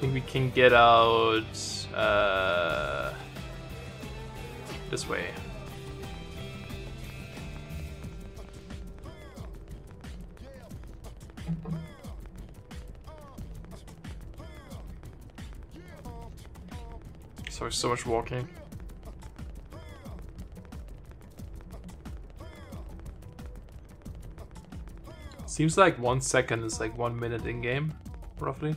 think we can get out uh, this way. Sorry, so much walking. Seems like one second is like one minute in game, roughly.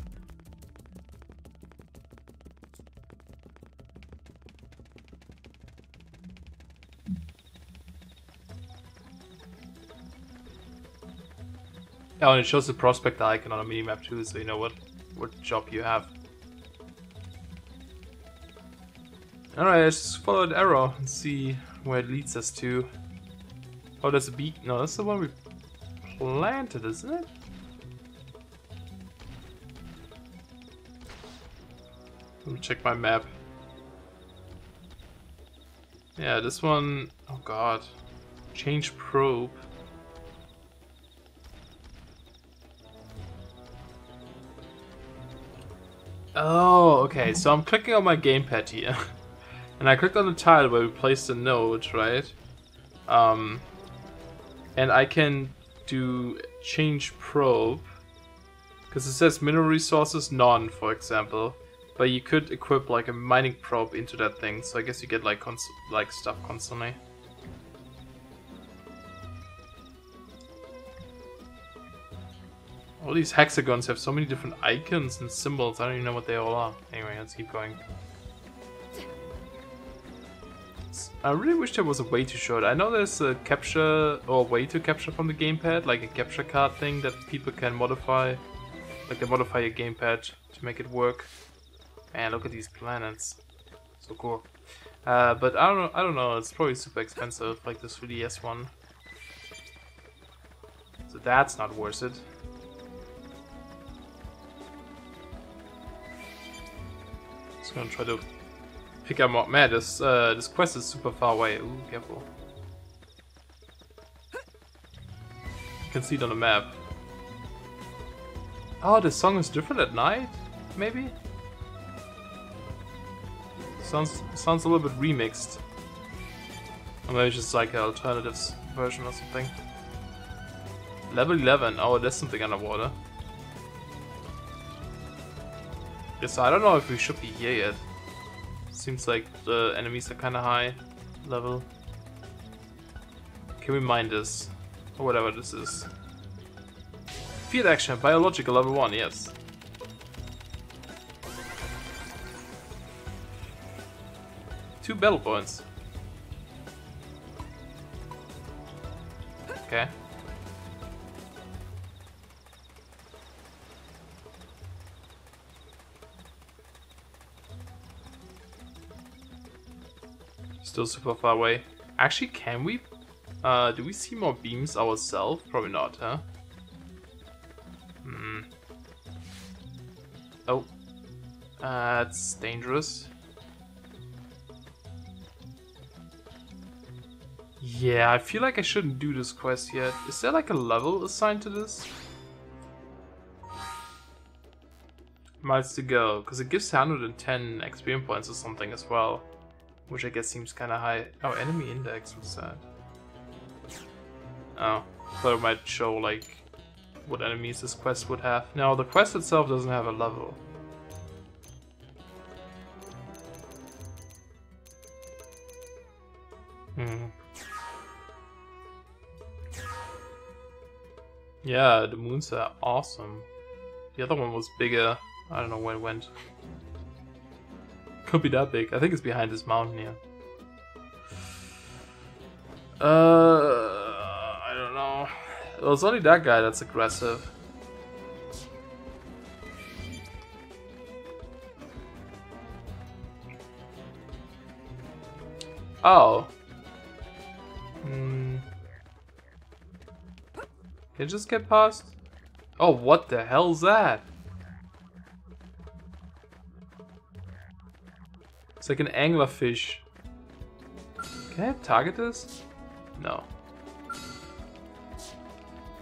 Oh, and it shows the prospect icon on a minimap too, so you know what what job you have. Alright, let's follow the arrow and see where it leads us to. Oh, there's a beak. No, that's the one we planted, isn't it? Let me check my map. Yeah, this one... Oh god. Change probe. Oh, okay. So I'm clicking on my gamepad here. and I clicked on the tile where we placed the node, right? Um, and I can do change probe. Because it says mineral resources none, for example. But you could equip like a mining probe into that thing, so I guess you get like like stuff constantly. All these hexagons have so many different icons and symbols, I don't even know what they all are. Anyway, let's keep going. I really wish there was a way to show it. I know there's a capture or a way to capture from the gamepad, like a capture card thing that people can modify. Like they modify your gamepad to make it work. Man, look at these planets. So cool. Uh, but I don't know. I don't know. It's probably super expensive, like this 3DS one. So that's not worth it. Just gonna try to pick up more. Man, this uh, this quest is super far away. Ooh, careful. You can see it on the map. Oh, the song is different at night? Maybe? Sounds sounds a little bit remixed. Or maybe just like an alternative version or something. Level 11. Oh, there's something underwater. Yes, I don't know if we should be here yet. Seems like the enemies are kind of high level. Can we mine this? Or whatever this is. Field action, biological level 1, yes. Two battle points. Okay. Still super far away. Actually, can we? Uh, do we see more beams ourselves? Probably not, huh? Hmm. Oh. Uh, that's dangerous. Yeah, I feel like I shouldn't do this quest yet. Is there like a level assigned to this? Miles to go, because it gives 110 experience points or something as well. Which I guess seems kind of high. Oh, enemy index, what's that? Oh, thought it might show like what enemies this quest would have. No, the quest itself doesn't have a level. Hmm. Yeah, the moons are awesome. The other one was bigger. I don't know where it went. Could be that big. I think it's behind this mountain here. Uh, I don't know. Well, it's only that guy that's aggressive. Oh. Hmm. Can it just get past? Oh, what the hell's that? It's like an anglerfish. Can I target this? No.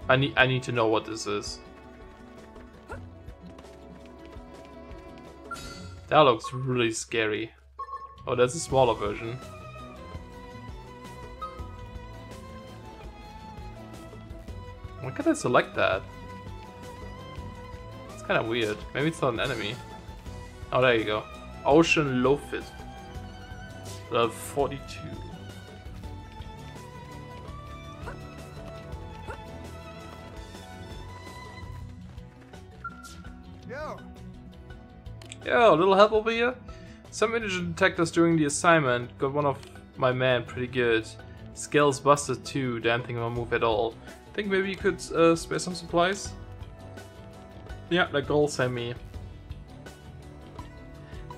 I need I need to know what this is. That looks really scary. Oh, that's a smaller version. Why can't I select that? It's kind of weird. Maybe it's not an enemy. Oh, there you go. Ocean Lowfit. Level 42. Yo, Yo, little help over here? Some indigen detectors during the assignment got one of my men pretty good. Skell's busted too, damn thing won't move at all. Think maybe you could uh, spare some supplies? Yeah, that goal sent me.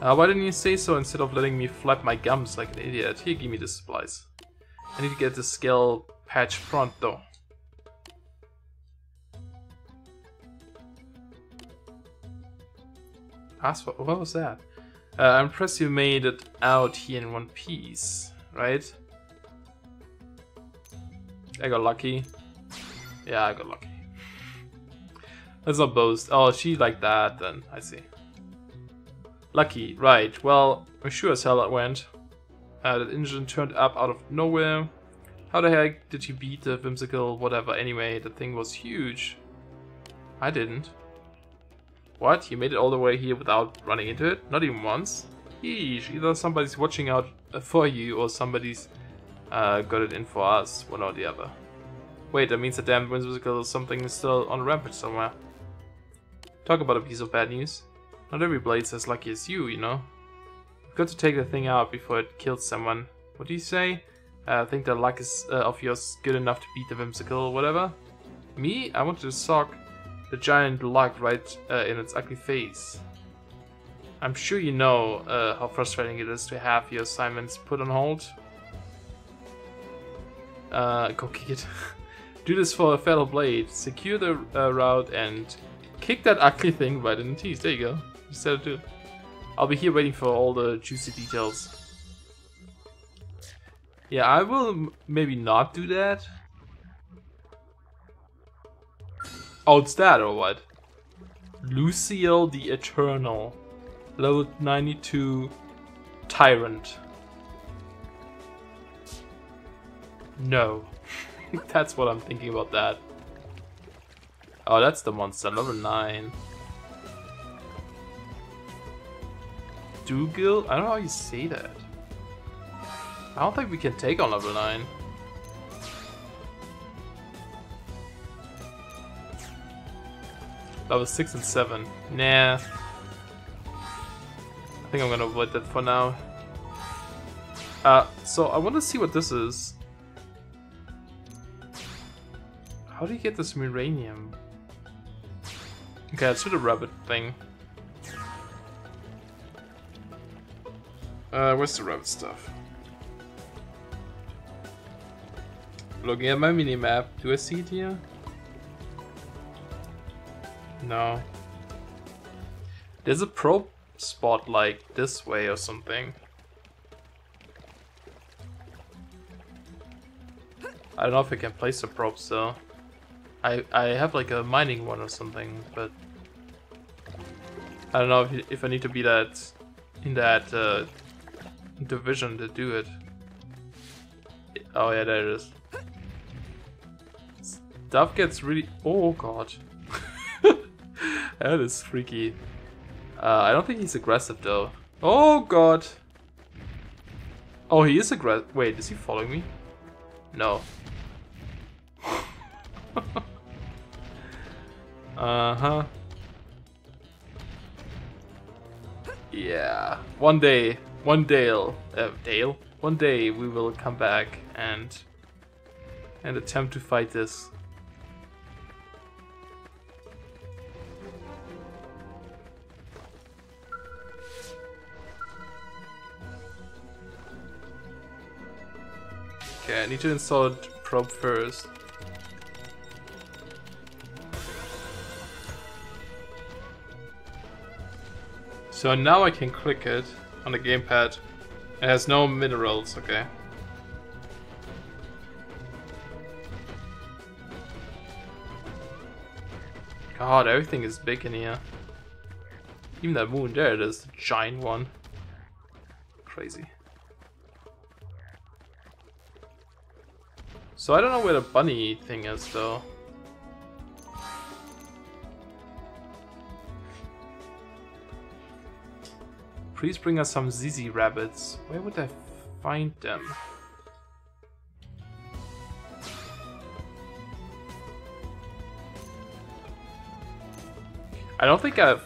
Uh, why didn't you say so instead of letting me flap my gums like an idiot? Here, give me the supplies. I need to get the scale patch front though. Password? What was that? Uh, I'm impressed you made it out here in one piece, right? I got lucky. Yeah, I got lucky. Let's not boast. Oh, she like that then. I see. Lucky, right. Well, I'm sure as hell it went. Uh, that engine turned up out of nowhere. How the heck did you beat the whimsical whatever anyway? The thing was huge. I didn't. What? You made it all the way here without running into it? Not even once? Yeesh, either somebody's watching out for you or somebody's uh, got it in for us, one or the other. Wait, that means the damn whimsical something is still on rampage somewhere. Talk about a piece of bad news. Not every blade's as lucky as you, you know. You've got to take the thing out before it kills someone. What do you say? Uh, think the luck is uh, of yours good enough to beat the whimsical or whatever? Me? I want to sock the giant luck right uh, in its ugly face. I'm sure you know uh, how frustrating it is to have your assignments put on hold. Uh, go kick it. Do this for a fellow blade. Secure the uh, route and kick that ugly thing right in the teeth. There you go. Said it too. I'll be here waiting for all the juicy details. Yeah, I will maybe not do that. Oh, it's that or what? Luciel the Eternal. Level 92 Tyrant. No. that's what I'm thinking about that. Oh, that's the monster. Level 9. Dougal? I don't know how you say that. I don't think we can take on level 9. Level 6 and 7. Nah. I think I'm gonna avoid that for now. Uh, so I want to see what this is. How do you get this Miranium? Okay, let's do the rabbit thing. Uh, where's the rabbit stuff? Looking at my minimap, do I see it here? No. There's a probe spot like this way or something. I don't know if I can place the probes though. I I have like a mining one or something, but I don't know if if I need to be that in that uh, division to do it. Oh yeah, there it is. Stuff gets really. Oh god, that is freaky. Uh, I don't think he's aggressive though. Oh god. Oh, he is aggressive. Wait, is he following me? No. uh huh. Yeah. One day, one Dale, uh, Dale. One day we will come back and and attempt to fight this. Okay, I need to install the probe first. So now I can click it on the gamepad. It has no minerals, okay. God, everything is big in here. Even that moon, there it is, the giant one. Crazy. So I don't know where the bunny thing is though. Please bring us some Zizi rabbits. Where would I find them? I don't think I've...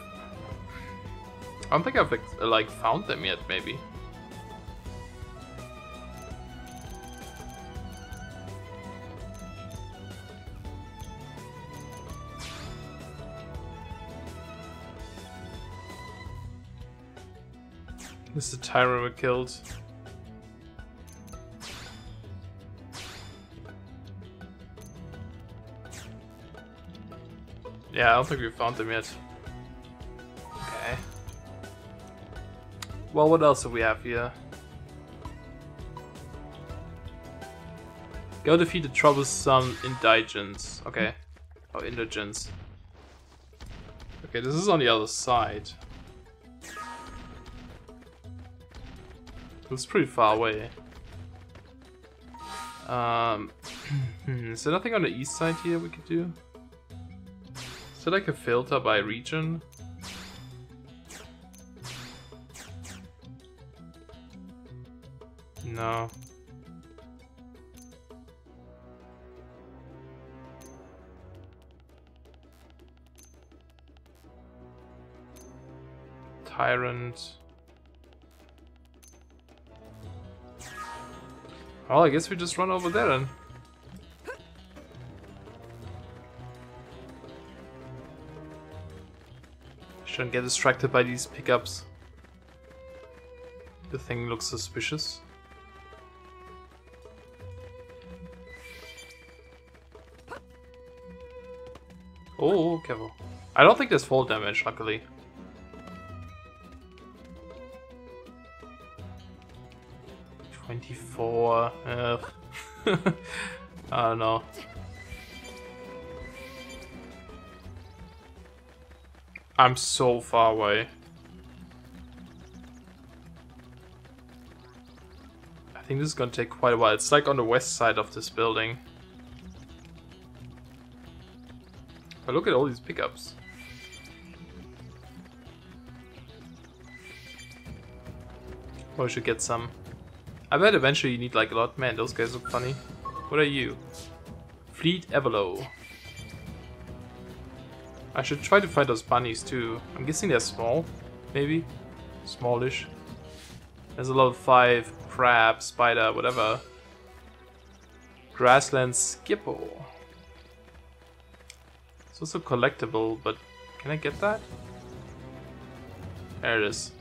I don't think I've, like, found them yet, maybe. This is the tyrant we killed. Yeah, I don't think we found them yet. Okay. Well, what else do we have here? Go defeat the troublesome indigens. Okay. Oh, indigens. Okay, this is on the other side. It's pretty far away. Um, is there nothing on the east side here we could do? Is there like a filter by region? No. Tyrant. Well, I guess we just run over there then. Shouldn't get distracted by these pickups. The thing looks suspicious. Oh, careful. I don't think there's fall damage, luckily. 24. Uh, I don't know. I'm so far away. I think this is gonna take quite a while. It's like on the west side of this building. But look at all these pickups. Oh, we should get some. I bet eventually you need like a lot. Man, those guys look funny. What are you? Fleet Evelo. I should try to find those bunnies too. I'm guessing they're small, maybe? Smallish. There's a level 5 crab, spider, whatever. Grassland Skippo. It's also collectible, but can I get that? There it is.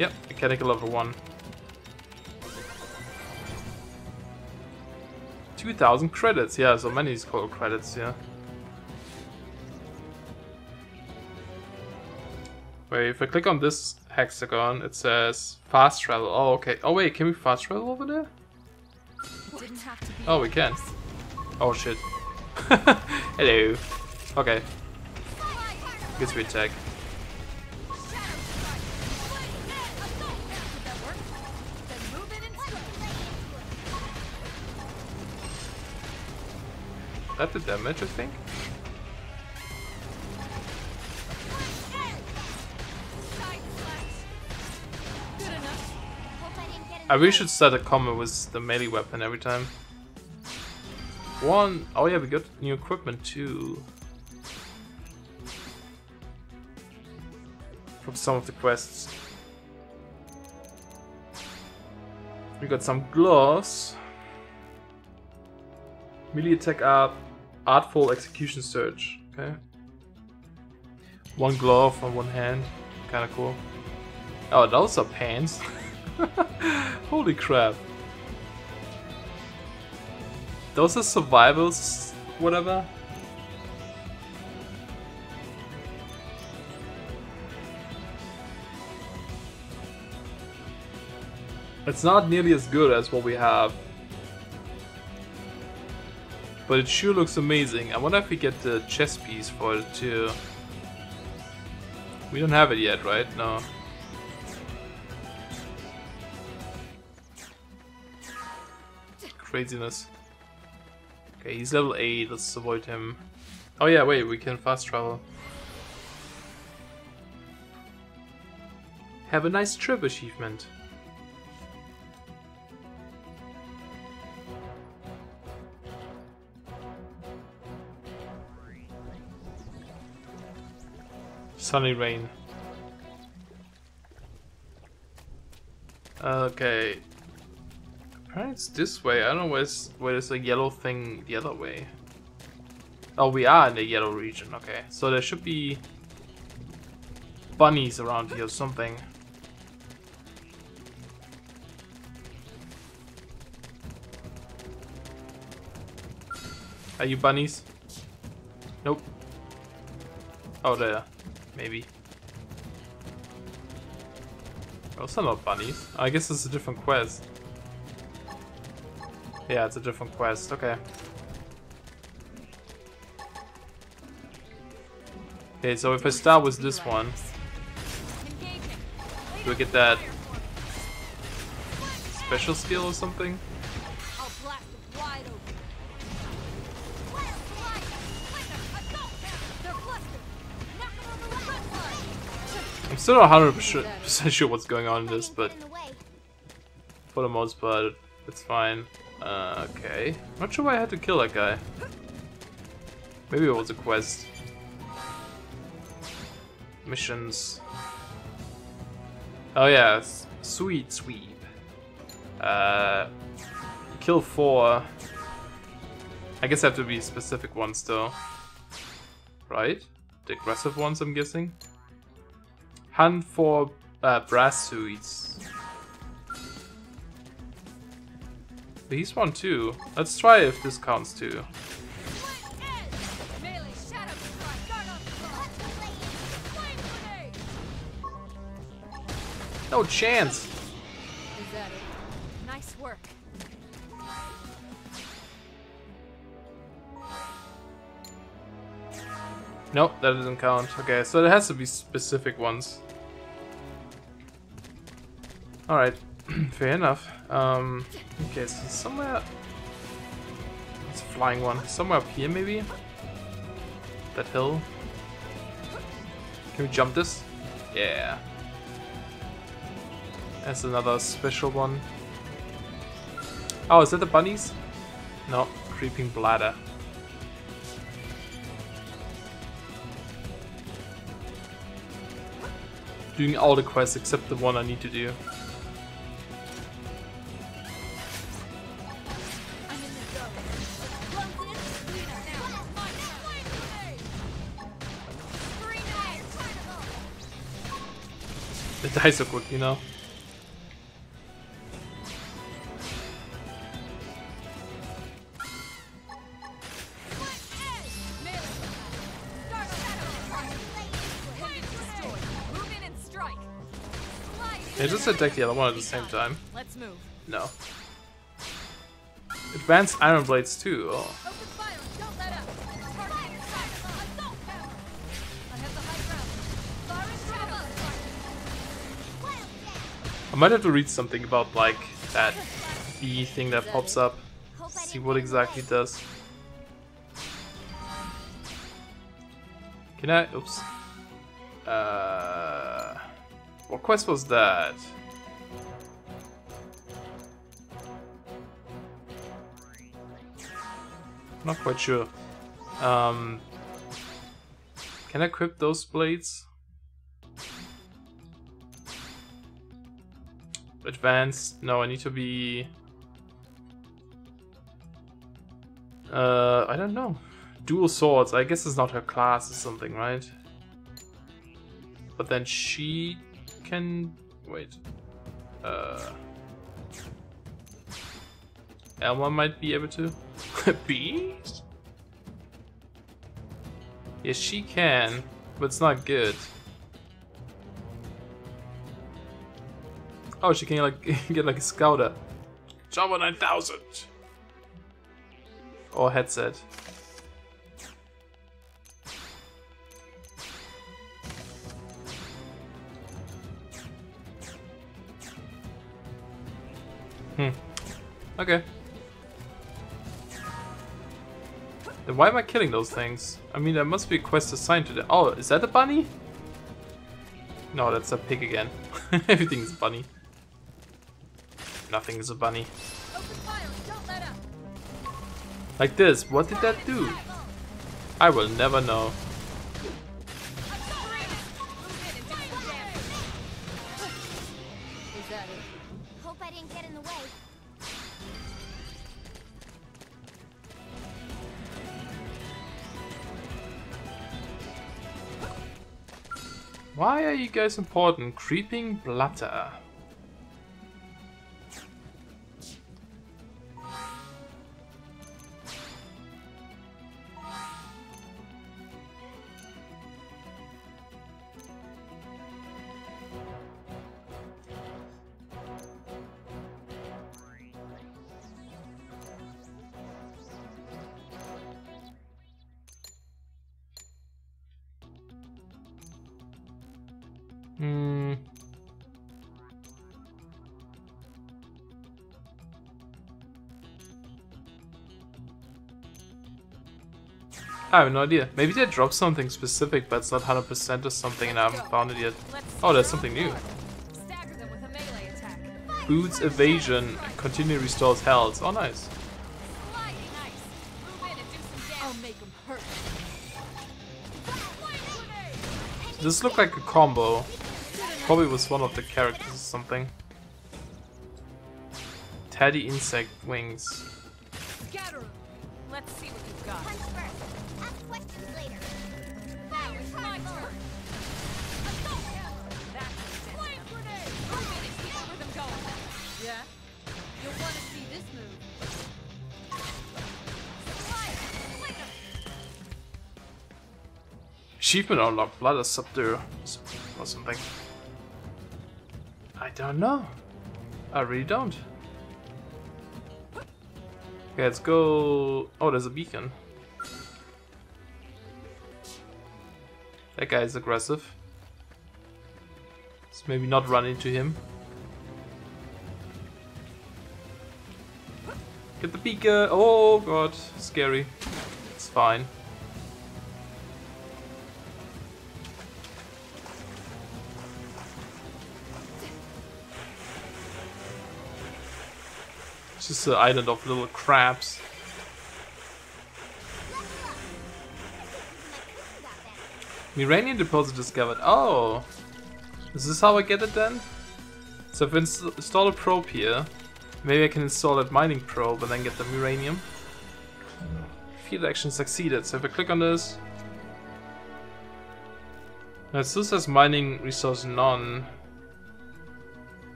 Yep, mechanical level 1. 2000 credits, yeah, so many called credits, yeah. Wait, if I click on this hexagon, it says fast travel. Oh, okay. Oh wait, can we fast travel over there? Oh, we can. Oh shit. Hello. Okay. Guess we attack. That the damage, I think? I really should start a combo with the melee weapon every time. One, oh yeah, we got new equipment too. From some of the quests. We got some gloves. Melee attack up, Artful Execution Search. Okay. One glove on one hand. Kinda cool. Oh, those are pants. Holy crap. Those are survivals, whatever. It's not nearly as good as what we have but it sure looks amazing. I wonder if we get the chess piece for it too. We don't have it yet, right? No. Craziness. Okay, he's level 8, let's avoid him. Oh yeah, wait, we can fast travel. Have a nice trip achievement. Sunny rain. Okay. Apparently it's this way. I don't know where's, where there's a yellow thing the other way. Oh, we are in the yellow region. Okay. So there should be bunnies around here or something. Are you bunnies? Nope. Oh, there. Maybe. Oh, Those are not bunnies. I guess it's a different quest. Yeah, it's a different quest. Okay. Okay, so if I start with this one, do I get that special skill or something? Still not 100% sure what's going on in this, but for the most part, it's fine. Uh, okay. Not sure why I had to kill that guy. Maybe it was a quest. Missions. Oh yeah, sweet sweep. Uh, kill four. I guess I have to be specific ones though. Right? The aggressive ones, I'm guessing. Hunt for uh, brass suits. He's one too. Let's try if this counts too. No chance. Nice work. Nope, that doesn't count. Okay, so it has to be specific ones. Alright, fair enough. Um, okay, so somewhere... It's a flying one. Somewhere up here, maybe? That hill? Can we jump this? Yeah. That's another special one. Oh, is that the bunnies? No, creeping bladder. Doing all the quests except the one I need to do. The dice are quick, you know? Just attack the other one at the same time. Let's move. No. Advanced Iron Blades too. Oh. I might have to read something about like that bee thing that pops up. See what exactly it does. Can I? Oops. Uh. What quest was that? Not quite sure. Um, can I equip those blades? Advanced? No, I need to be... Uh, I don't know. Dual swords. I guess it's not her class or something, right? But then she can... Wait. Uh... Elma might be able to. Bees? Yes, she can, but it's not good. Oh, she can like get like a scouter. Java 9000! Or headset. Okay. Then why am I killing those things? I mean, there must be a quest assigned to them. Oh, is that a bunny? No, that's a pig again. Everything's bunny. Nothing is a bunny. Like this, what did that do? I will never know. You guys important? Creeping Blatter. I have no idea. Maybe they dropped something specific, but it's not 100% or something and I haven't found it yet. Oh, that's something new. Boots evasion continually restores health. Oh, nice. This looked like a combo. Probably was one of the characters or something. Teddy insect wings. Let's see what you've got. Yeah? Move. Achievement unlocked, Blood Subdue or something. I don't know. I really don't. Okay, let's go... Oh, there's a beacon. That guy is aggressive. Let's maybe not run into him. Get the beaker! Oh god, scary. It's fine. It's just an island of little crabs. Miranium deposit discovered. Oh! Is this how I get it then? So if I inst install a probe here, maybe I can install that mining probe and then get the Miranium. Field action succeeded. So if I click on this... Now it still says mining resource none.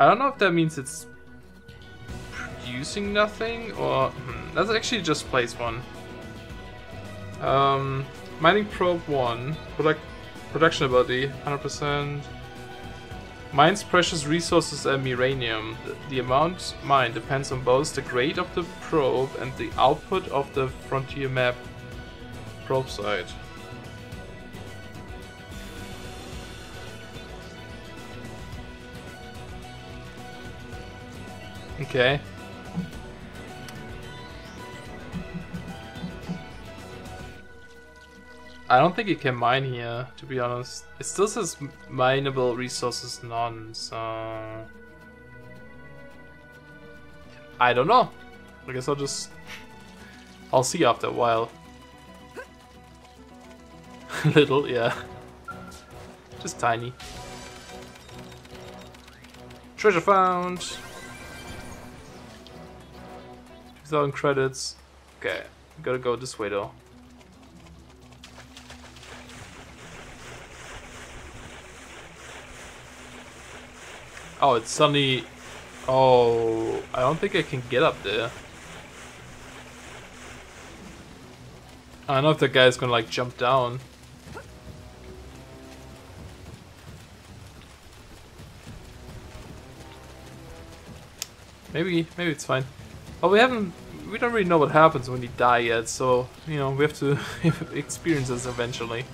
I don't know if that means it's producing nothing, or... Hmm, let's actually just place one. Um, mining probe 1, product, production ability, 100%. Mines precious resources and Miranium. The, the amount mined depends on both the grade of the probe and the output of the frontier map probe site. Okay. I don't think you can mine here, to be honest. It still says mineable resources none, so... I don't know. I guess I'll just... I'll see after a while. Little, yeah. Just tiny. Treasure found! 2000 credits. Okay, gotta go this way though. Oh, it's suddenly... Oh, I don't think I can get up there. I don't know if that guy's gonna like jump down. Maybe, maybe it's fine. But we haven't, we don't really know what happens when you die yet, so, you know, we have to experience this eventually.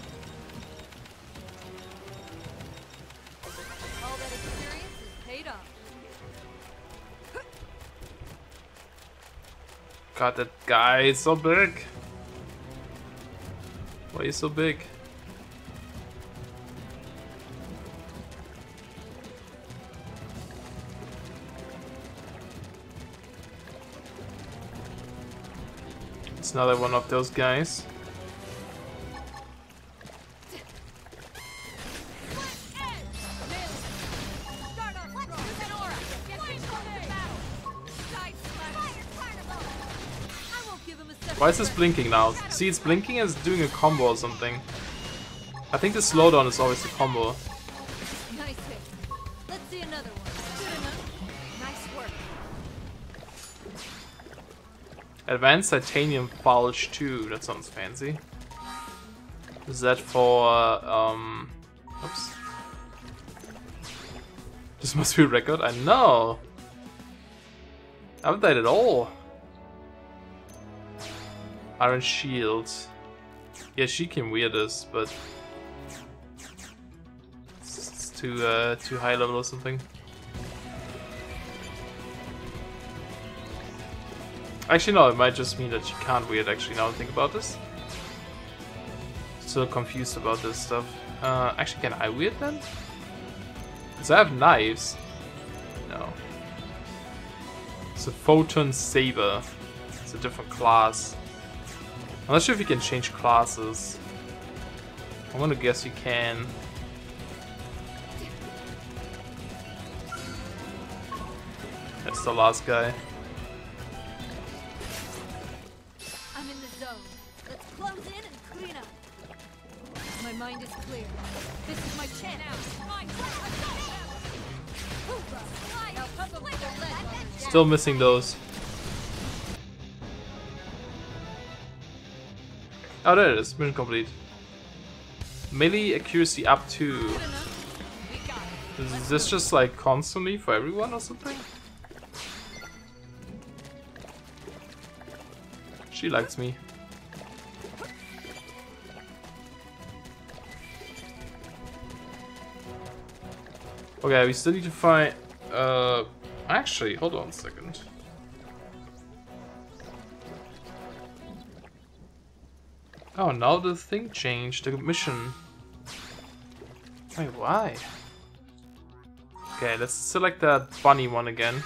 God, that guy is so big. Why is so big? It's another one of those guys. Why is this blinking now? See, it's blinking and it's doing a combo or something. I think the slowdown is always the combo. Nice hit. Let's see another one. Good enough. Nice work. Advanced Titanium Polish 2. That sounds fancy. Is that for, um... Oops. This must be a record? I know! I haven't died at all. Iron Shield. Yeah, she can wear this, but... It's too, uh, too high level or something. Actually, no, it might just mean that she can't it, actually, now I think about this. Still confused about this stuff. Uh, actually, can I it then? Because I have knives. No. It's a Photon Saber. It's a different class. I'm not sure if you can change classes. I'm gonna guess you can. That's the last guy. I'm in the zone. Let's close in and clean up. My mind is clear. This is my chance. Mine. Now puzzle with their lead while they're Still missing those. Oh, there it is. Mission complete. Melee accuracy up to. Is this just like constantly for everyone or something? She likes me. Okay, we still need to find. Uh, actually, hold on a second. Oh, now the thing changed. The mission. Wait, why? Okay, let's select that bunny one again.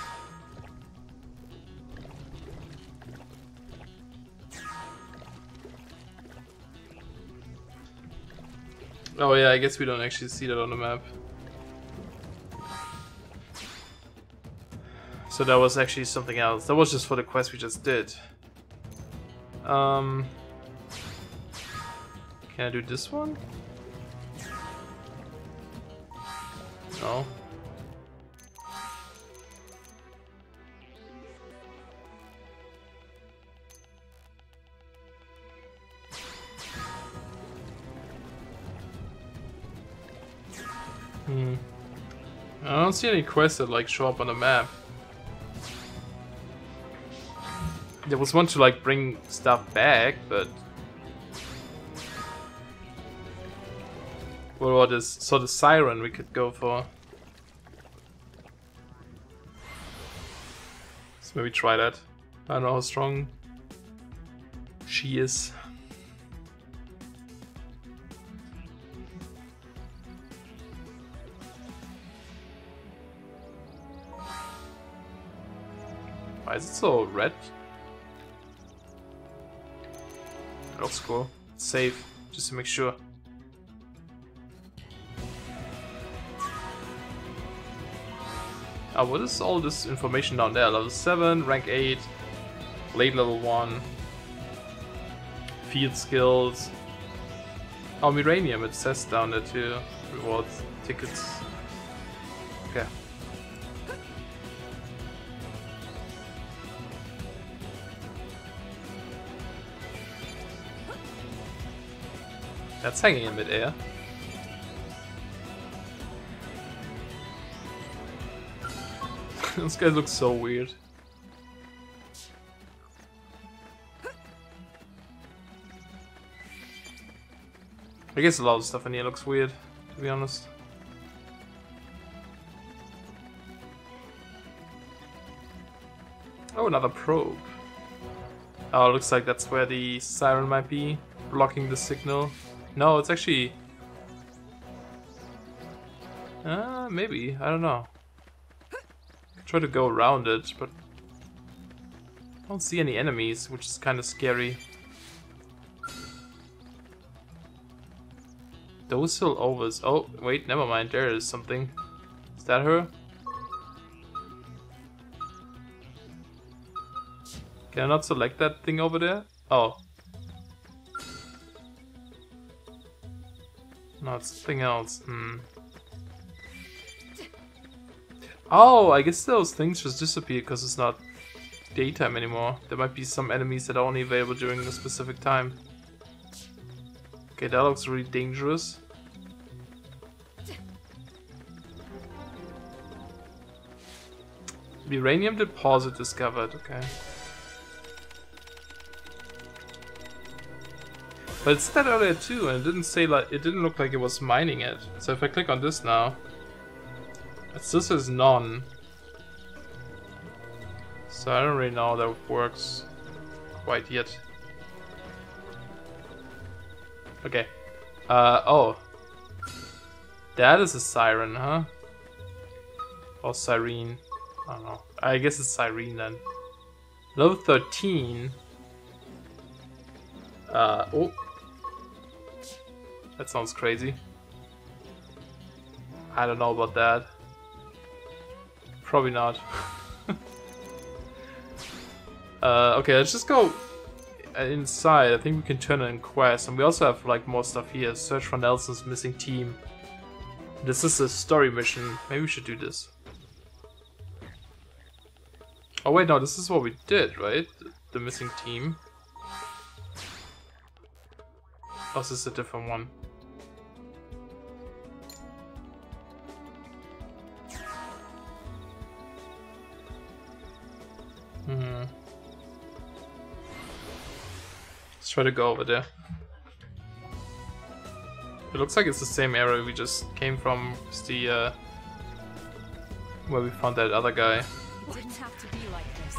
Oh yeah, I guess we don't actually see that on the map. So that was actually something else. That was just for the quest we just did. Um, can I do this one? No. Hmm. I don't see any quests that like show up on the map. There was one to like bring stuff back, but what about this? So the siren we could go for. Let's maybe try that. I don't know how strong she is. Why is it so red? That looks cool. Save, just to make sure. Oh, what is all this information down there? Level 7, rank 8, blade level 1, field skills. Oh, Miranium, it says down there too. Rewards, tickets. Okay. That's hanging in midair. this guy looks so weird. I guess a lot of stuff in here looks weird, to be honest. Oh, another probe. Oh, looks like that's where the siren might be, blocking the signal. No, it's actually... Uh, maybe, I don't know. Try to go around it, but... I don't see any enemies, which is kind of scary. Those still overs. Oh, wait, never mind, there is something. Is that her? Can I not select that thing over there? Oh. No, it's something else. Hmm. Oh, I guess those things just disappear because it's not daytime anymore. There might be some enemies that are only available during a specific time. Okay, that looks really dangerous. Miranium deposit discovered, okay. But it said earlier too, and it didn't say like it didn't look like it was mining it. So if I click on this now, it still says none. So I don't really know how that works quite yet. Okay. Uh oh. That is a siren, huh? Or siren. I don't know. I guess it's siren then. Level 13. Uh oh. That sounds crazy. I don't know about that. Probably not. uh, okay, let's just go inside. I think we can turn in quest. And we also have like more stuff here. Search for Nelson's missing team. This is a story mission. Maybe we should do this. Oh wait, no, this is what we did, right? The missing team. Oh, this is a different one. Hmm. Let's try to go over there. It looks like it's the same area we just came from. It's the, uh, where we found that other guy. Didn't have to be like this.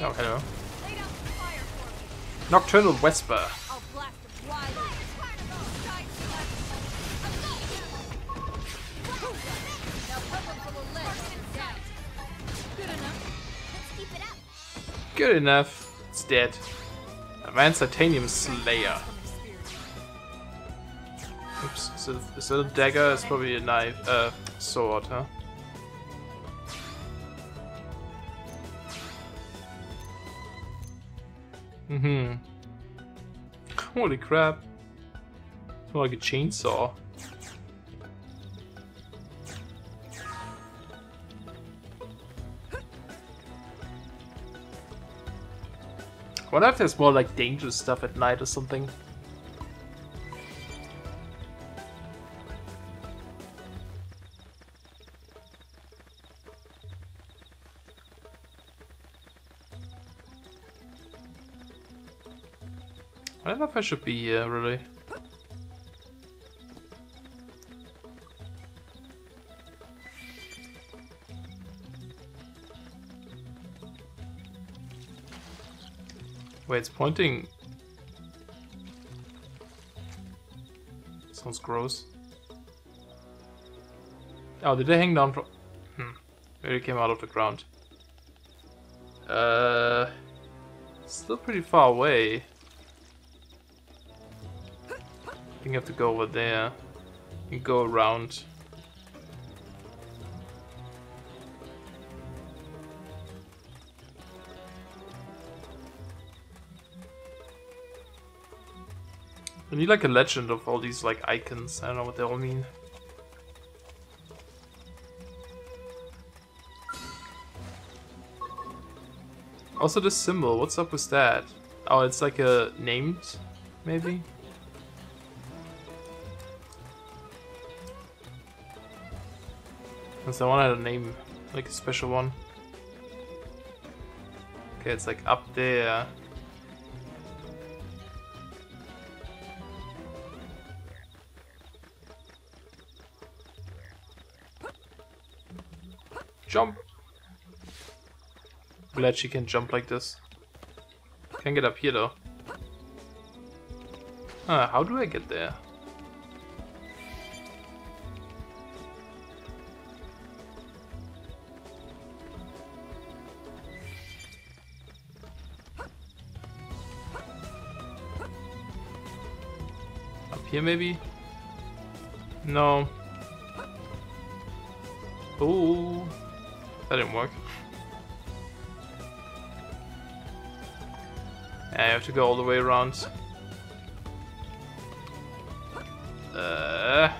Oh, hello. Lay down some fire for me. Nocturnal Whisper. Good enough. It's dead. Advanced Titanium Slayer. Oops. Is it a dagger? It's probably a knife. Uh, sword, huh? Mm-hmm. Holy crap. It's more like a chainsaw. What if there's more like dangerous stuff at night or something? I don't know if I should be here, really. Wait, it's pointing... Sounds gross. Oh, did they hang down from... Hmm. Maybe it came out of the ground. Uh... Still pretty far away. I think I have to go over there and go around. I need like a legend of all these like icons. I don't know what they all mean. Also the symbol, what's up with that? Oh, it's like a named, maybe? Because I wanted a name, like a special one. Okay, it's like up there. Jump! Glad she can jump like this. Can't get up here though. Uh, how do I get there? Up here maybe? No. Ooh. That didn't work. I have to go all the way around. Uh,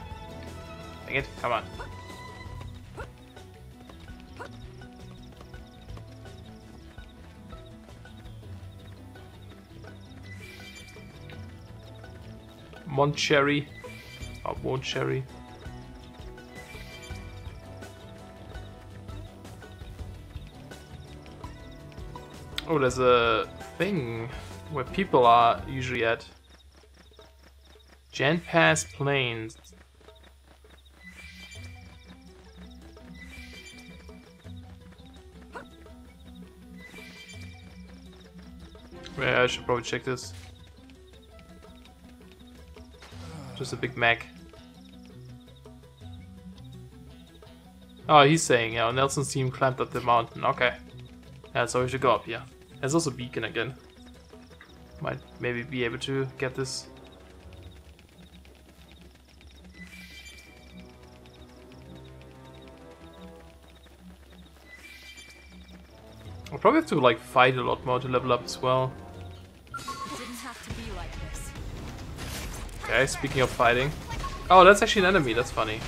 dang it, come on. Moncherry. Oh, Moncherry. Oh, there's a thing where people are usually at. Gent Pass Plains. Yeah, I should probably check this. Just a big Mac. Oh, he's saying, yeah, Nelson's team climbed up the mountain. Okay. Yeah, so we should go up here. There's also beacon again. Might maybe be able to get this. I'll probably have to like fight a lot more to level up as well. Didn't have to be like. Okay, speaking of fighting. Oh, that's actually an enemy, that's funny.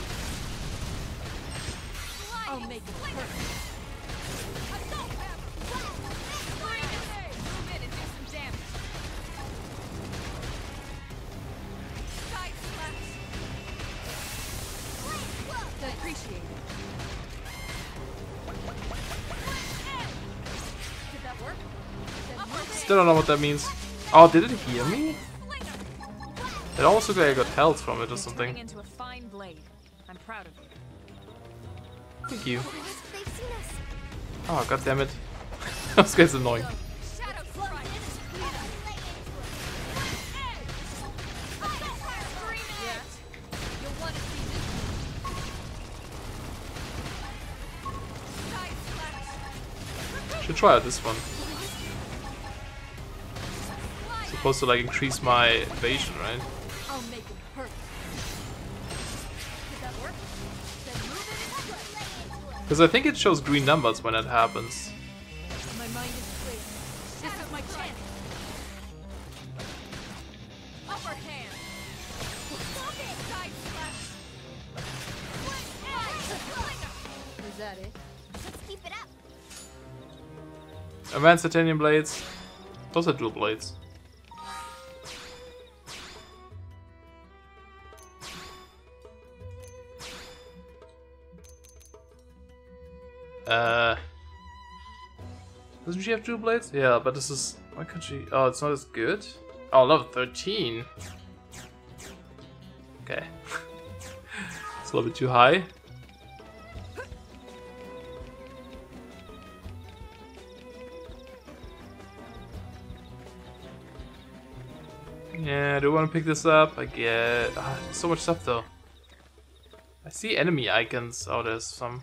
Still don't know what that means. Oh, did it hear me? It almost looked like I got health from it or something. into a fine blade. I'm proud of you. Thank you. They've seen us. Oh, god damn it. this guy's annoying. Shadow Strike. Yes. You'll want to see this move. Side slash. Should try out this one. Supposed to like increase my evasion, right? I'll make it hurt. Did that work? Then move it Because I think it shows green numbers when that happens. My mind is clear. This is my chance. Upper hand. Is that it? Let's keep it up. Advanced titanium blades. Those are dual blades. Uh, doesn't she have two blades? Yeah, but this is why could she? Oh, it's not as good. Oh, level thirteen. Okay, it's a little bit too high. Yeah, do I want to pick this up? I get ah, so much stuff though. I see enemy icons. Oh, there's some.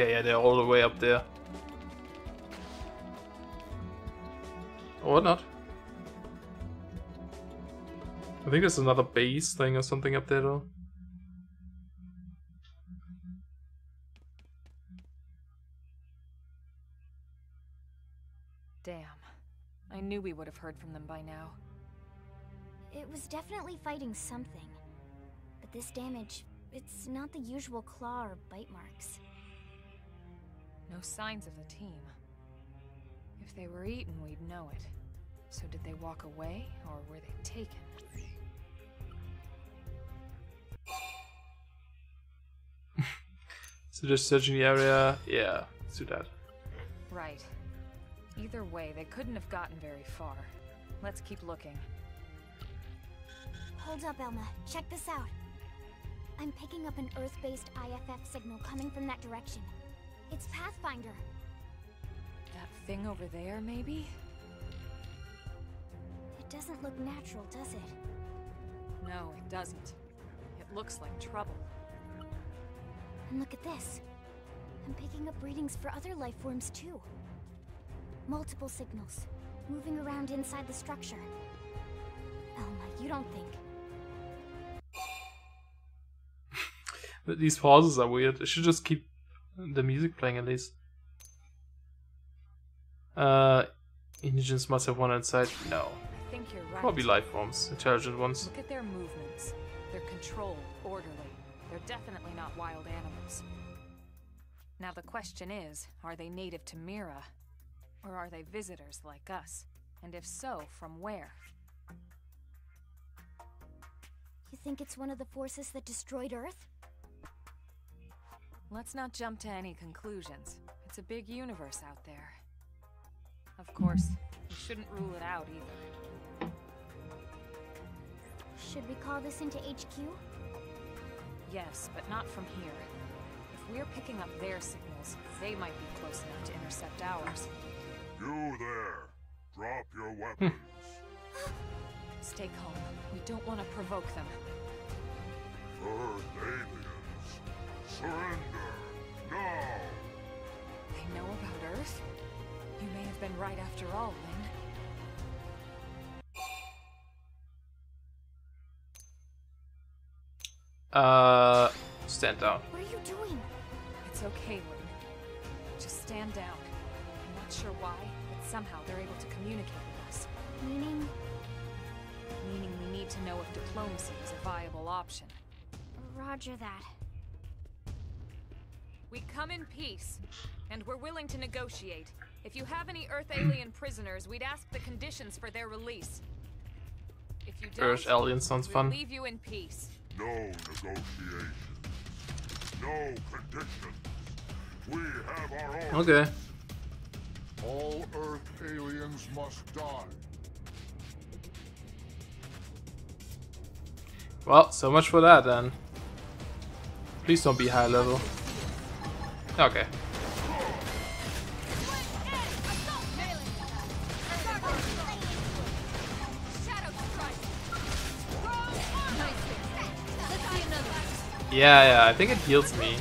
Okay, yeah, they're all the way up there. Or not. I think there's another base thing or something up there though. Damn. I knew we would have heard from them by now. It was definitely fighting something. But this damage, it's not the usual claw or bite marks. No signs of the team. If they were eaten, we'd know it. So did they walk away, or were they taken? So just searching the area. Yeah, let's do that. Right. Either way, they couldn't have gotten very far. Let's keep looking. Hold up, Elma. Check this out. I'm picking up an Earth-based IFF signal coming from that direction. It's Pathfinder. That thing over there, maybe? It doesn't look natural, does it? No, it doesn't. It looks like trouble. And look at this. I'm picking up readings for other life forms too. Multiple signals, moving around inside the structure. Elma, you don't think... But These pauses are weird. I should just keep the music playing at least. Uh, indigens must have one inside. No. I think you're right. Probably life forms, intelligent ones. Look at their movements. They're controlled, orderly. They're definitely not wild animals. Now the question is, are they native to Mira? Or are they visitors like us? And if so, from where? You think it's one of the forces that destroyed Earth? Let's not jump to any conclusions. It's a big universe out there. Of course, we shouldn't rule it out either. Should we call this into HQ? Yes, but not from here. If we're picking up their signals, they might be close enough to intercept ours. You there. Drop your weapons. Stay calm. We don't want to provoke them. Earth aliens. Surrender. Now. They know about Earth? You may have been right after all, Lin. Uh, stand down. What are you doing? It's okay, Lin. Just stand down. I'm not sure why, but somehow they're able to communicate with us. Meaning, Meaning we need to know if diplomacy is a viable option. roger that. We come in peace, and we're willing to negotiate. If you have any Earth alien prisoners, we'd ask the conditions for their release. If you don't, Earth alien sounds we'll fun. leave you in peace. No negotiations. No conditions. We have our own. Okay. All Earth aliens must die. Well, so much for that then. Please don't be high level. Okay. Yeah, yeah, I think it heals me.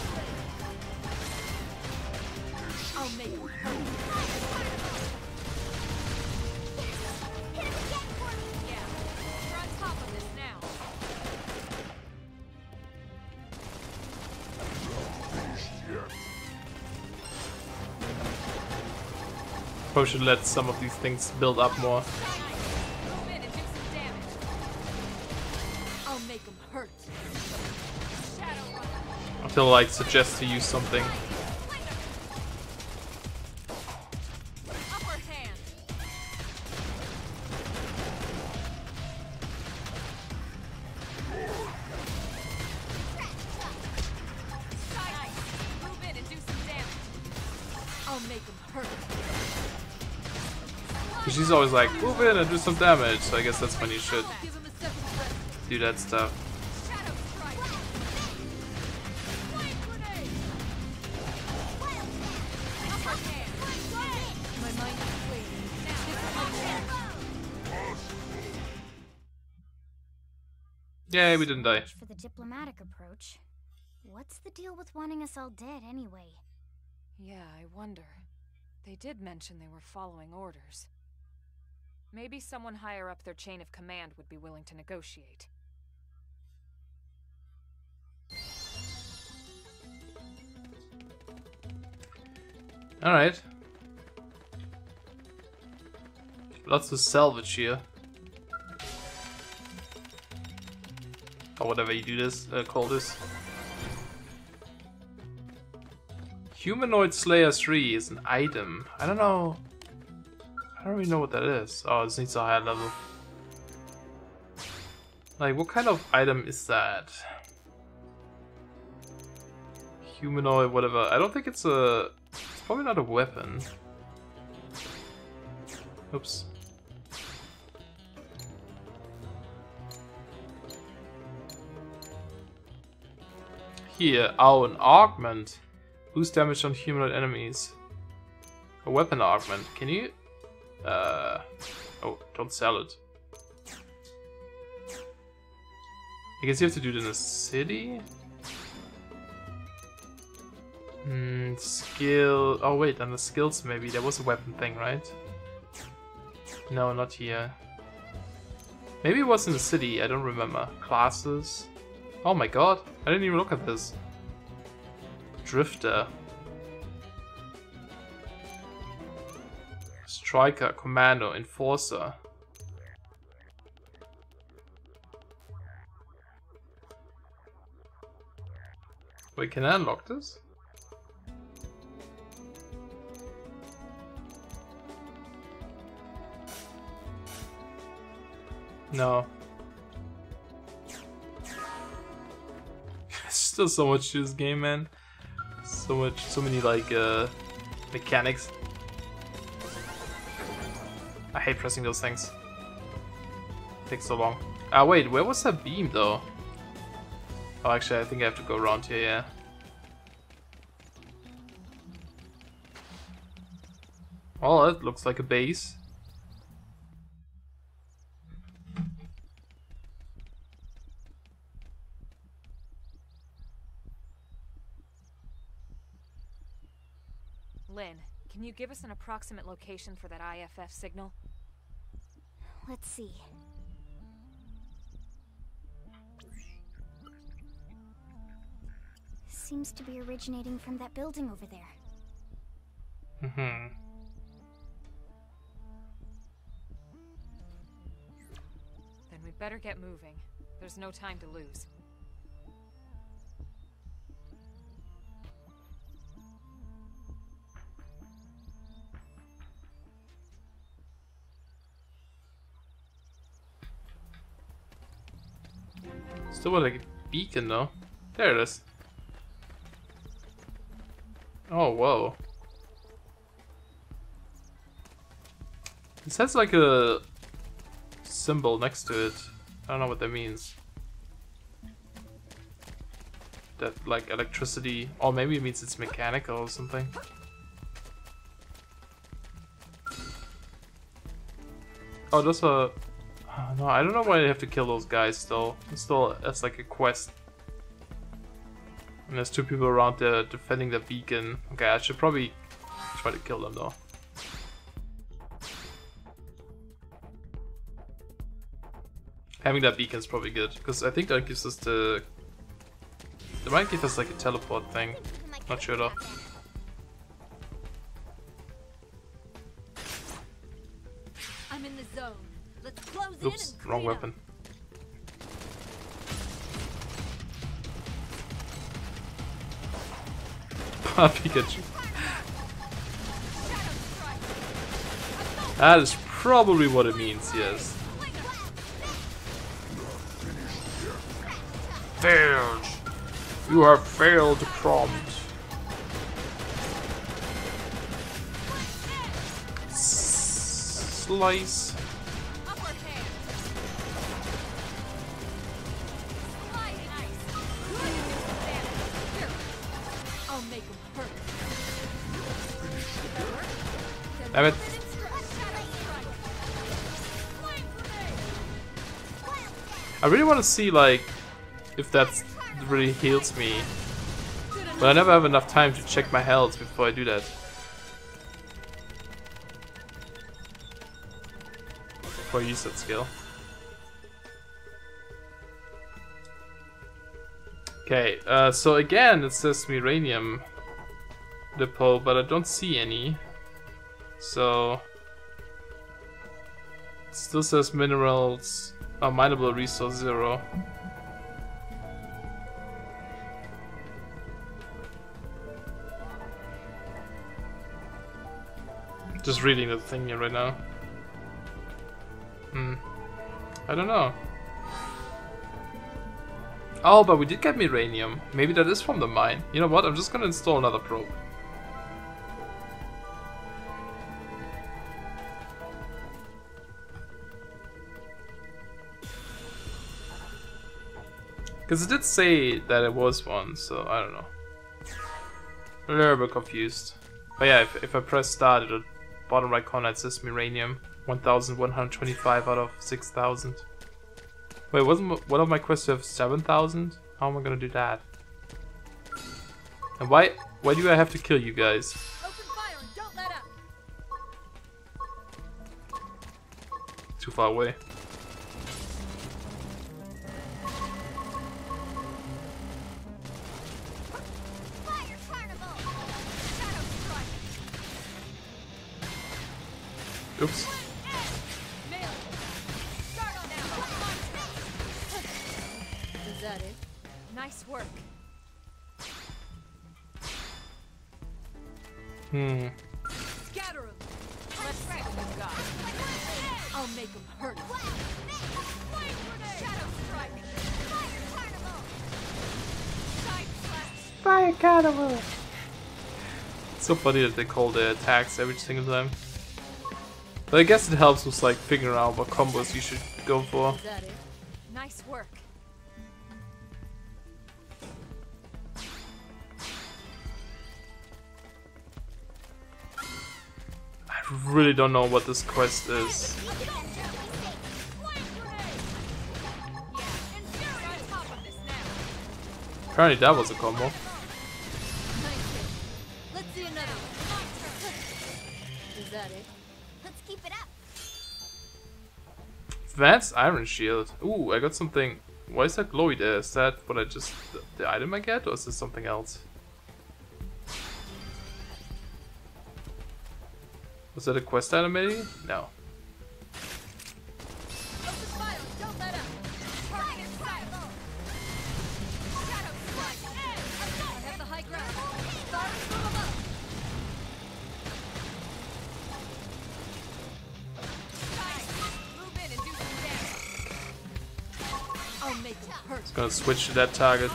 Probably should let some of these things build up more. Move in and do some damage. I'll make them hurt. Shadow Runner. Until like suggest to use something. Always like, move in and do some damage. So I guess that's when you should Give him a second breath. do that stuff. Shadow strike. Flame grenade. Upper hand. My mind is clear. Now. This is my chance. Yay, we didn't die. For the diplomatic approach. What's the deal with wanting us all dead anyway? Yeah, I wonder. They did mention they were following orders. Maybe someone higher up their chain of command would be willing to negotiate. Alright. Lots to salvage here. Or whatever you do this, uh, call this. Humanoid Slayer 3 is an item. I don't know. I don't really know what that is. Oh, this needs a higher level. Like, what kind of item is that? Humanoid, whatever. I don't think it's a. It's probably not a weapon. Oops. Here, oh, an augment. Boost damage on humanoid enemies. A weapon augment. Can you... Uh... Oh, don't sell it. I guess you have to do it in a city? Hmm, skill... Oh wait, and the skills maybe. There was a weapon thing, right? No, not here. Maybe it was in the city, I don't remember. Classes. Oh my god, I didn't even look at this. Drifter. Striker, Commando, Enforcer. Wait, can I unlock this? No. Still so much to this game, man. So much, so many like uh, mechanics. I hate pressing those things. It takes so long. Ah, wait, where was that beam though? Oh, actually, I think I have to go around here, yeah. Oh, it looks like a base. Lin, can you give us an approximate location for that IFF signal? Let's see. Seems to be originating from that building over there. Mm-hmm. Then we'd better get moving. There's no time to lose. Still want a beacon though. There it is. Oh, whoa. This has like a symbol next to it. I don't know what that means. That like electricity, or maybe it means it's mechanical or something. Oh, those are. Oh, no, I don't know why I have to kill those guys still. It's still, it's like a quest. And there's two people around there defending the beacon. Okay, I should probably try to kill them though. Having that beacon is probably good, because I think that gives us the... It might give us like a teleport thing. Not sure though. Wrong weapon. Pikachu. That is probably what it means, yes. Failed! You have failed to prompt. Slice. Damn. I really want to see like if that really heals me. But I never have enough time to check my health before I do that. Before I use that skill. Okay, uh, so again it says Miranium depot, but I don't see any. So still says minerals, uh, mineable resource zero. Just reading the thing here right now. Hmm. I don't know. Oh, but we did get Miranium. Maybe that is from the mine. You know what? I'm just gonna install another probe. Because it did say that it was one, so I don't know. A little bit confused. But yeah, if, if I press start, at the bottom right corner it says Miranium. 1125 out of 6000. Wait, wasn't one of my quests to have 7000? How am I gonna do that? And why why do I have to kill you guys? Open fire and don't let up. Too far away. Oops. Melee. Start on now. Is that it? Nice work. Hmm. Scatter 'em. Let's see what got. I'll make 'em hurt. Shadow Strike! Fire Carnival! Side slash. Fire carnival. It's so funny that they call the attacks every single time. But I guess it helps with like figuring out what combos you should go for. Is that it? Nice work. I really don't know what this quest is. Yeah, and you're on top of this now. Apparently that was a combo. Let's see another one. Is that it? Advanced Iron Shield. Ooh, I got something. Why is that glowy there? Uh, is that what I just. The, the item I get? Or is this something else? Was that a quest item maybe? No. Hurt. Gonna switch to that target.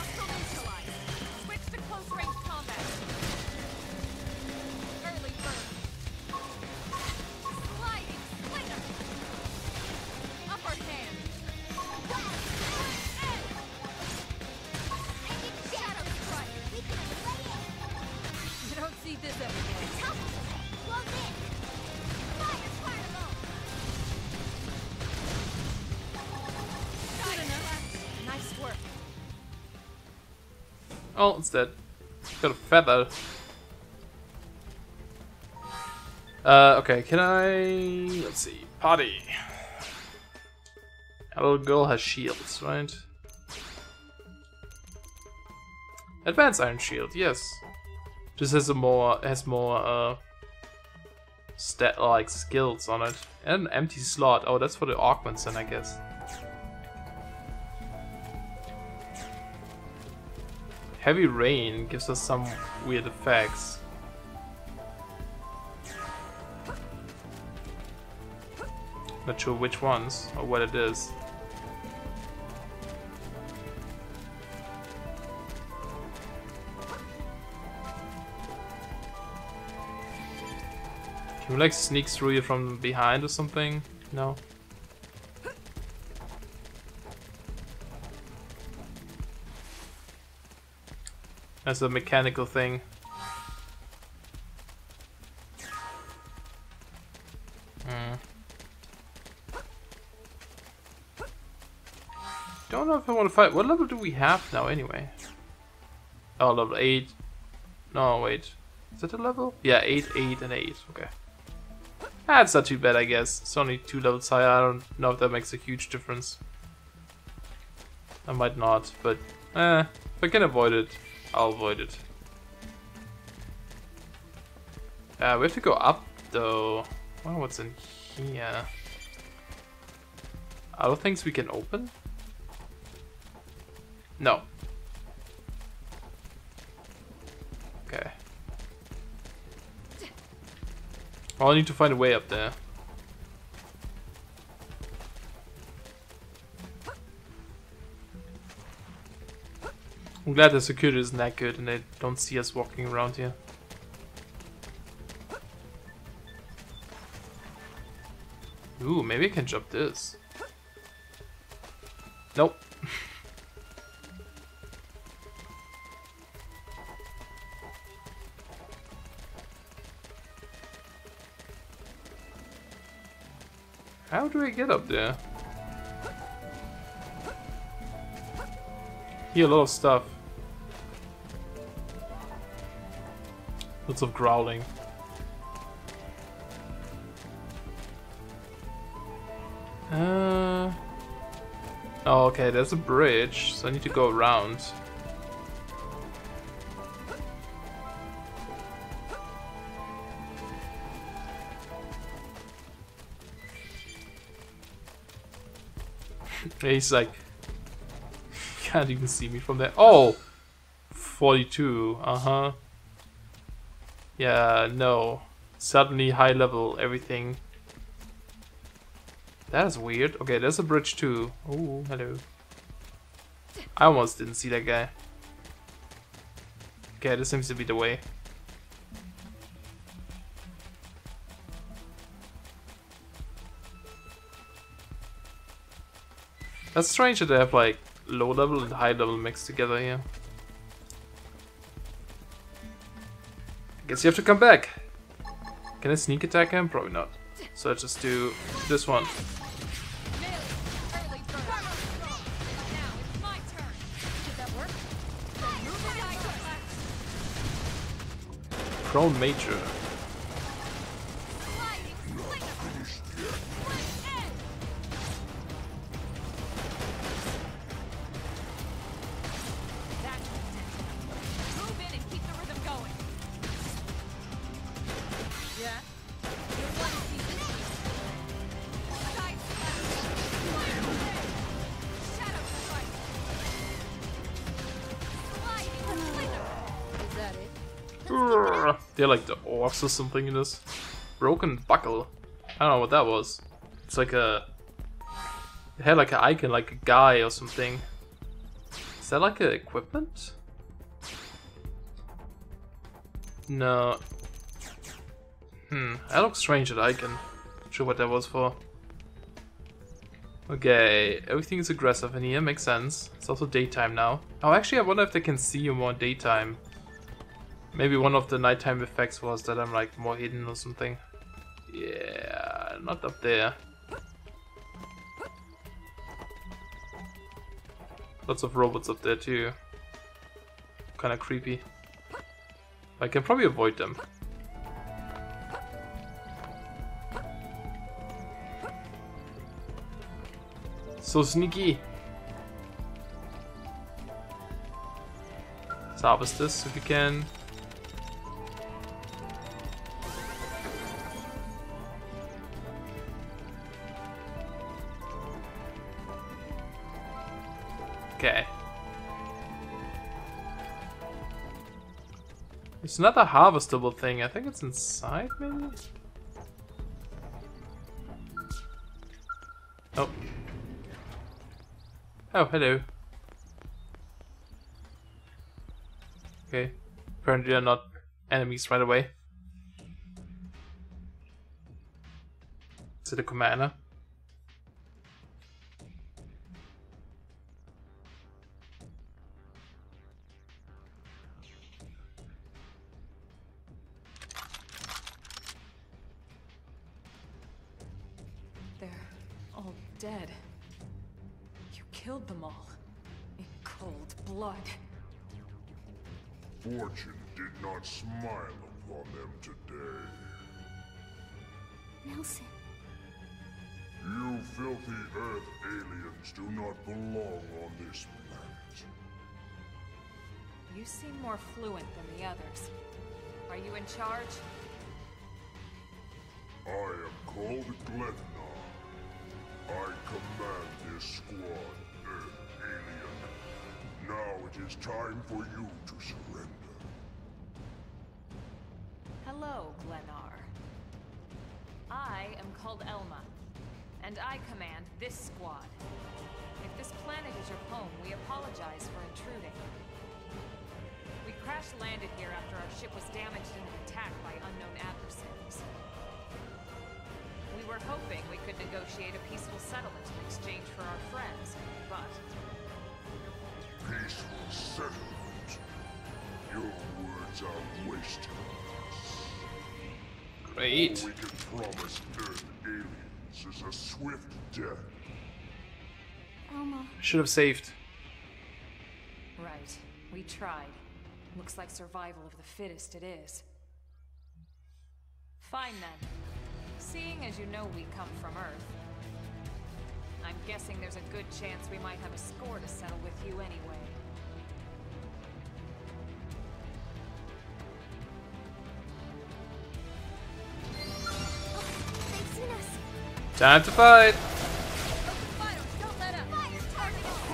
Dead. Got a feather. Uh, okay, can I... Let's see. Party. A little girl has shields, right? Advanced Iron Shield, yes. Just has a more has more uh stat like skills on it. And an empty slot. Oh, that's for the augments then I guess. Heavy rain gives us some weird effects. Not sure which ones or what it is. Can we like sneak through you from behind or something? No. That's a mechanical thing. Hmm. Don't know if I want to fight. What level do we have now anyway? Oh, level 8. No, wait. Is that a level? Yeah, 8, 8, and 8. Okay. That's not too bad, I guess. It's only two levels higher. I don't know if that makes a huge difference. I might not, but eh, if I can avoid it, I'll avoid it. Uh, we have to go up, though. I wonder what's in here. Other things we can open? No. Okay. Well, I need to find a way up there. I'm glad the security isn't that good and they don't see us walking around here. Ooh, maybe I can jump this. Nope. How do I get up there? Here, a lot of stuff. Lots of growling. Uh. Oh, okay, there's a bridge, so I need to go around. He's like, can't even see me from there. Oh, 42. Uh huh. Yeah, no. Suddenly high level everything. That's weird. Okay, there's a bridge too. Oh, hello. I almost didn't see that guy. Okay, this seems to be the way. That's strange that they have like low level and high level mixed together here. I guess you have to come back. Can I sneak attack him? Probably not. So let's just do this one. Early bird. They're like the orcs or something in this. Broken buckle. I don't know what that was. It's like a. It had like an icon, like a guy or something. Is that like a equipment? No. Hmm, that looks strange, that icon. Not sure what that was for. Okay, everything is aggressive in here, makes sense. It's also daytime now. Oh, actually, I wonder if they can see you more daytime. Maybe one of the nighttime effects was that I'm like more hidden or something. Yeah, not up there. Lots of robots up there too. Kinda creepy. I can probably avoid them. So sneaky! Let's harvest this if we can. It's not a harvestable thing. I think it's inside, maybe? Oh. Oh, hello. Okay. Apparently they're not enemies right away. It a commander? Now it is time for you to surrender. Hello, Glenar. I am called Elma, and I command this squad. If this planet is your home, we apologize for intruding. We crash-landed here after our ship was damaged in an attack by unknown adversaries. We were hoping we could negotiate a peaceful settlement in exchange for our friends, but Peaceful settlement. Your words are wasted on us. Great. All we can promise Earth aliens causes a swift death. Elma, Should have saved. Right. We tried. Looks like survival of the fittest it is. Fine then. Seeing as you know we come from Earth, I'm guessing there's a good chance we might have a score to settle with you anyway. Time to fight!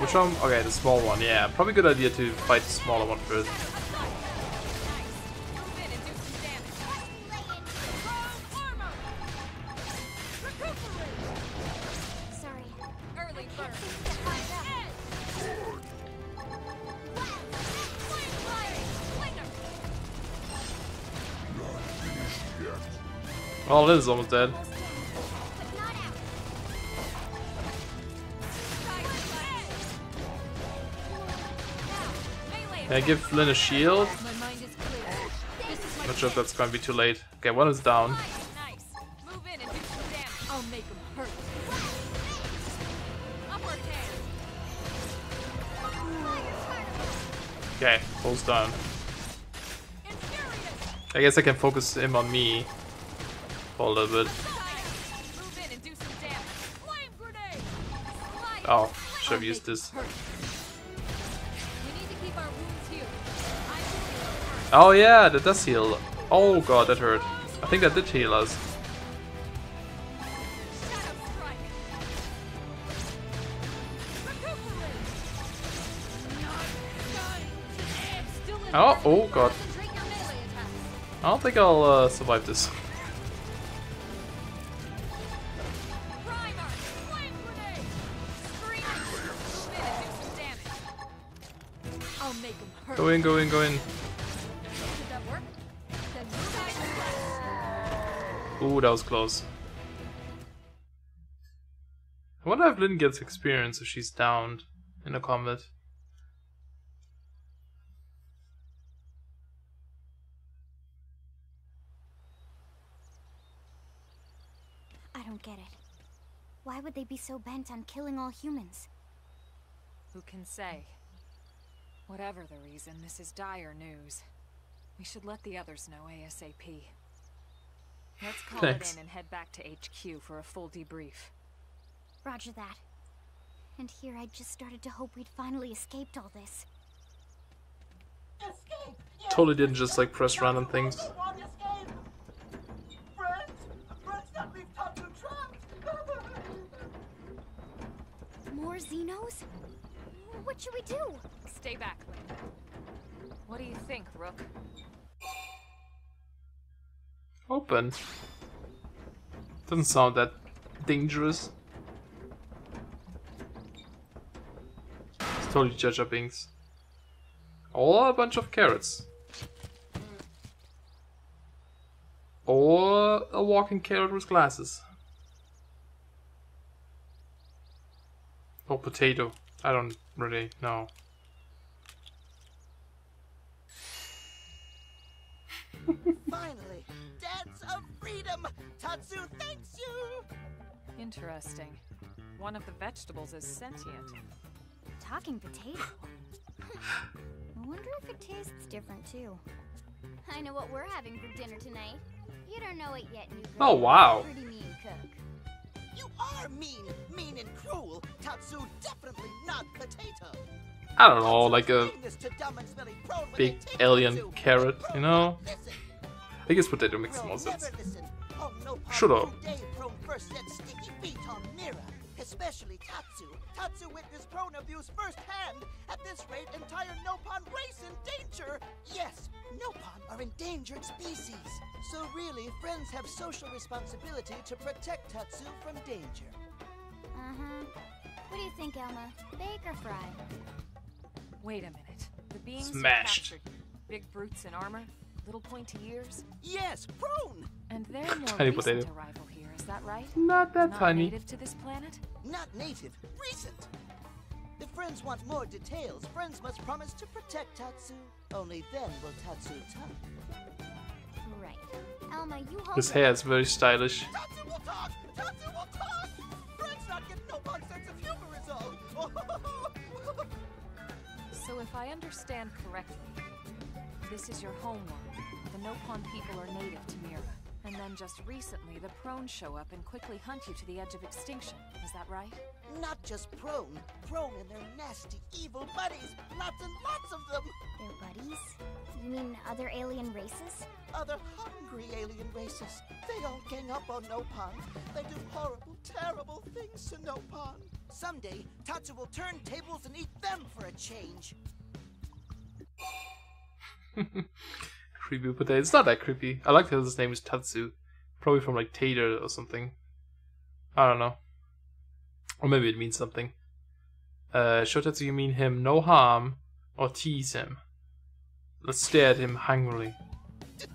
Which one? Okay, the small one. Yeah, probably good idea to fight the smaller one first. Nice. Move in almost do Can I give Lin a shield? My mind is clear. This is my Not sure if that's going to be too late. Okay, one is down. Nice. Move in and do some damage. I'll make him hurt. Upward hand. Okay, pulls down. Infurious. I guess I can focus him on me for a little bit. Move in and do some damage. Flame grenade. Slide. Oh, should have used this. Oh yeah, that does heal. Oh god, that hurt. I think that did heal us. Oh, oh god. I don't think I'll uh, survive this. Go in, go in, go in. Ooh, that was close. I wonder if Lin gets experience if she's downed in a combat. I don't get it. Why would they be so bent on killing all humans? Who can say? Whatever the reason, this is dire news. We should let the others know ASAP. Let's call Thanks. it in and head back to HQ for a full debrief. Roger that. And here I just started to hope we'd finally escaped all this. Escape! Totally didn't just like press random things. Want to escape? Friends? Friends that we've Tatsu trapped! More Xenos? What should we do? Stay back, Lin. What do you think, Rook? Open. Doesn't sound that dangerous. It's totally Jar Binks. Or a bunch of carrots. Or a walking carrot with glasses. Or potato. I don't really know. Finally! Dance of freedom! Tatsu thanks you! Interesting. One of the vegetables is sentient. Talking potato. I wonder if it tastes different too. I know what we're having for dinner tonight. You don't know it yet, new oh, girl. Oh, wow. Pretty mean cook. You are mean, mean and cruel! Tatsu definitely not potato! I don't know, like a Meanness to dumb and smelly prone when big alien carrot, you know? Listen, I guess potato makes Bro, more sense. Never. Oh, no Shut up. Today, first sticky feet on Mira, especially Tatsu. Tatsu witnessed Prone abuse firsthand. At this rate, entire Nopon race in danger. Yes, Nopon are endangered species. So really, friends have social responsibility to protect Tatsu from danger. Uh-huh. What do you think, Elma? Bake or fry? Wait a minute. The beings you Smashed. captured, big brutes in armor, little pointy ears, Yes, Prone! and they're more Tiny recent potato. arrival here. Is that right? Not that Not tiny. native to this planet? Not native, recent. If friends want more details, friends must promise to protect Tatsu. Only then will Tatsu talk. Right. Elma, you hold His hair is very stylish. Tatsu will talk! Tatsu will talk! So if I understand correctly, this is your homeworld. The Nopon people are native to Mira. And then just recently, the Prone show up and quickly hunt you to the edge of extinction. Is that right? Not just prone, prone and their nasty, evil buddies. Lots and lots of them. Their buddies? You mean other alien races? Other hungry alien races. They all gang up on Nopon. They do horrible, terrible things to Nopon. Someday, Tatsu will turn tables and eat them for a change. creepy, but it's not that creepy. I like that his name is Tatsu. Probably from like Tater or something. I don't know. Or maybe it means something. Uh, Shotetsu, you mean him no harm or tease him? Let's stare at him hungrily.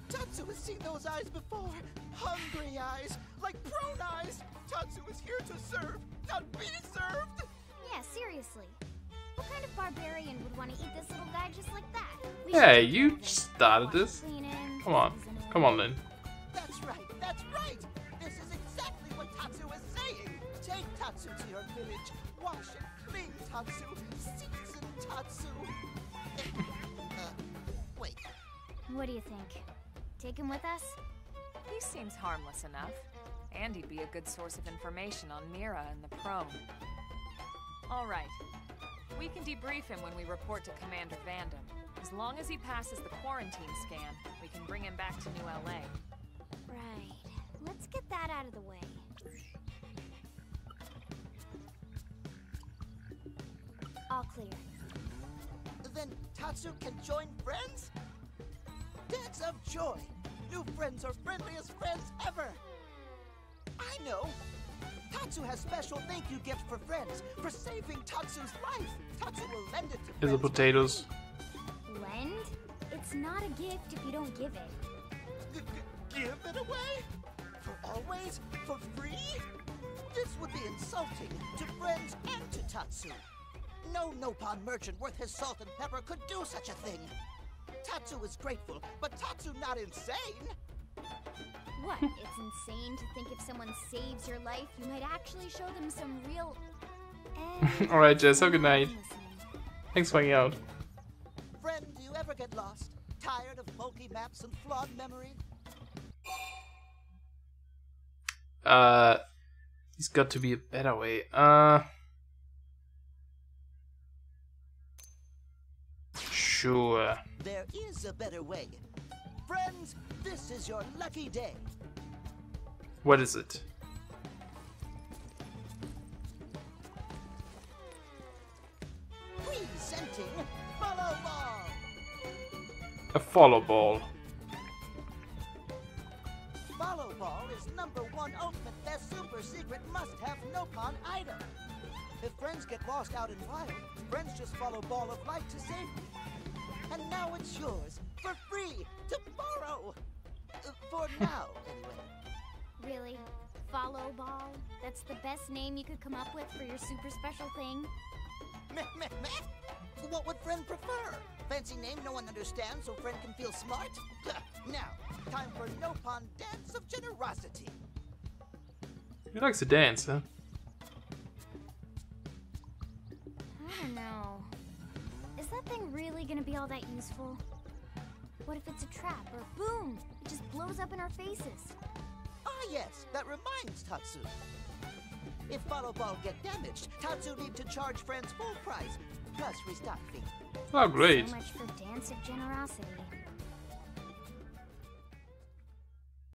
Tatsu has seen those eyes before. Hungry eyes, like prone eyes. Tatsu is here to serve, not be served. Yeah, seriously. What kind of barbarian would want to eat this little guy just like that? We Hey, you care of him. started this. Come on. Come on, Lin. That's right, that's right. This is exactly what Tatsu is saying. Take Tatsu to your village. Wash and clean Tatsu. Season Tatsu. uh, wait. What do you think? Take him with us? He seems harmless enough. And he'd be a good source of information on Mira and the Prone. All right. We can debrief him when we report to Commander Vandam. As long as he passes the quarantine scan, we can bring him back to New LA. Right. Let's get that out of the way. All clear. Then Tatsu can join friends? Dance of joy. New friends are friendliest friends ever. I know. Tatsu has special thank you gift for friends for saving Tatsu's life. Tatsu will lend it to Here's the potatoes. Lend? It's not a gift if you don't give it. G- g- give it away? For always? For free? This would be insulting to friends and to Tatsu. No Nopon merchant worth his salt and pepper could do such a thing. Tatsu is grateful, but Tatsu not insane. What? it's insane to think if someone saves your life, you might actually show them some real. Alright, Jess, have a good night. Thanks for hanging out. Friend, do you ever get lost? Tired of bulky maps and flawed memory? Uh, there's got to be a better way. Uh, sure. There is a better way. Friends, this is your lucky day. What is it? Presenting Follow Ball. A follow ball. Follow Ball is number one ultimate best super secret must-have no Nopon item. If friends get lost out in wild, friends just follow Ball of Light to safety. And now it's yours, for free, tomorrow. Uh, for now, anyway. Really? Follow ball? That's the best name you could come up with for your super special thing? Meh, meh, meh. What would friend prefer? Fancy name no one understands so friend can feel smart? Now, time for no Nopon Dance of Generosity. He likes to dance, huh? I don't know. Is that thing really gonna be all that useful? What if it's a trap or a boom? It just blows up in our faces. Ah, yes, that reminds Tatsu. If Follow Ball get damaged, Tatsu need to charge friends full price, plus restock fee. Oh, great. So much for Dance of Generosity.